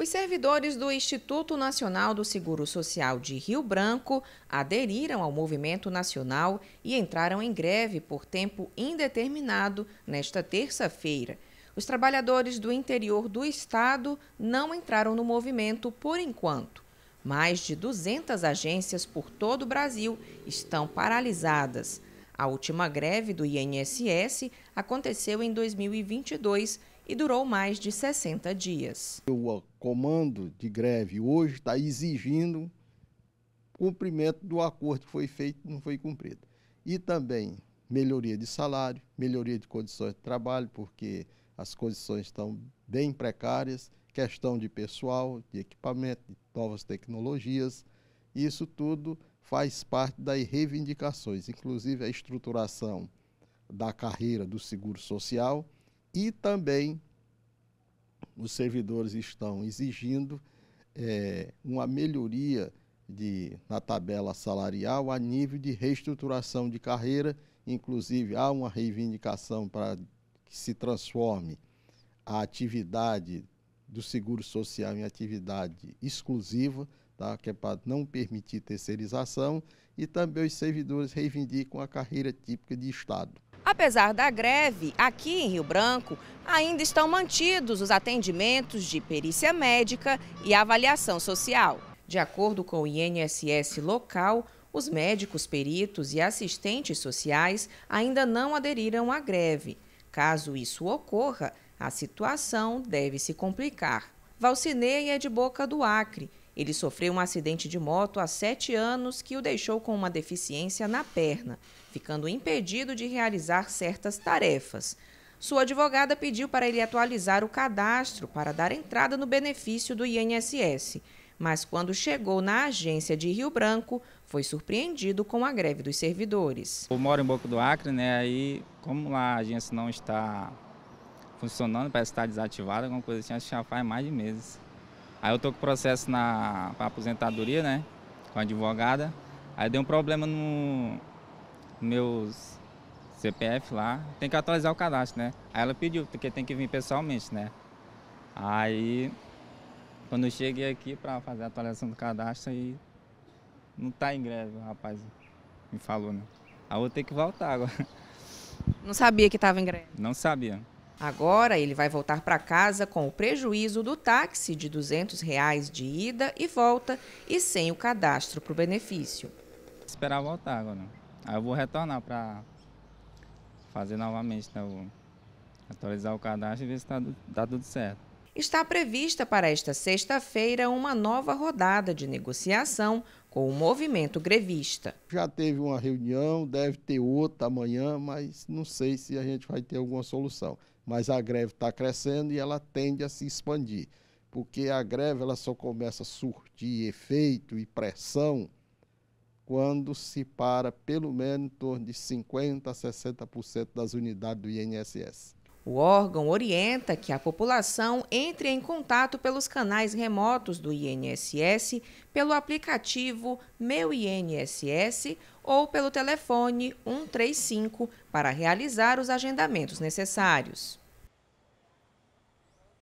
Os servidores do Instituto Nacional do Seguro Social de Rio Branco aderiram ao movimento nacional e entraram em greve por tempo indeterminado nesta terça-feira. Os trabalhadores do interior do estado não entraram no movimento por enquanto. Mais de 200 agências por todo o Brasil estão paralisadas. A última greve do INSS aconteceu em 2022 e durou mais de 60 dias. O comando de greve hoje está exigindo cumprimento do acordo que foi feito e não foi cumprido. E também melhoria de salário, melhoria de condições de trabalho, porque as condições estão bem precárias, questão de pessoal, de equipamento, de novas tecnologias. Isso tudo faz parte das reivindicações, inclusive a estruturação da carreira do seguro social e também os servidores estão exigindo é, uma melhoria de, na tabela salarial a nível de reestruturação de carreira, inclusive há uma reivindicação para que se transforme a atividade do seguro social em atividade exclusiva, tá? que é para não permitir terceirização, e também os servidores reivindicam a carreira típica de Estado. Apesar da greve, aqui em Rio Branco ainda estão mantidos os atendimentos de perícia médica e avaliação social. De acordo com o INSS local, os médicos, peritos e assistentes sociais ainda não aderiram à greve. Caso isso ocorra, a situação deve se complicar. Valcinei é de Boca do Acre. Ele sofreu um acidente de moto há sete anos que o deixou com uma deficiência na perna ficando impedido de realizar certas tarefas. Sua advogada pediu para ele atualizar o cadastro para dar entrada no benefício do INSS, mas quando chegou na agência de Rio Branco, foi surpreendido com a greve dos servidores. Eu moro em Boca do Acre, né? Aí, como lá a agência não está funcionando, parece estar desativada, alguma coisa assim, acho que já faz mais de meses. Aí eu tô com processo na aposentadoria, né? Com a advogada. Aí deu um problema no, meus CPF lá, tem que atualizar o cadastro, né? Aí ela pediu, porque tem que vir pessoalmente, né? Aí, quando eu cheguei aqui para fazer a atualização do cadastro, aí não tá em greve, o rapaz me falou, né? Aí eu vou ter que voltar agora. Não sabia que estava em greve? Não sabia. Agora ele vai voltar para casa com o prejuízo do táxi de 200 reais de ida e volta e sem o cadastro para o benefício. Esperar voltar agora. Aí eu vou retornar para fazer novamente, né, atualizar o cadastro e ver se está tá tudo certo. Está prevista para esta sexta-feira uma nova rodada de negociação com o movimento grevista. Já teve uma reunião, deve ter outra amanhã, mas não sei se a gente vai ter alguma solução. Mas a greve está crescendo e ela tende a se expandir, porque a greve ela só começa a surtir efeito e pressão quando se para pelo menos em torno de 50% a 60% das unidades do INSS. O órgão orienta que a população entre em contato pelos canais remotos do INSS, pelo aplicativo Meu INSS ou pelo telefone 135 para realizar os agendamentos necessários.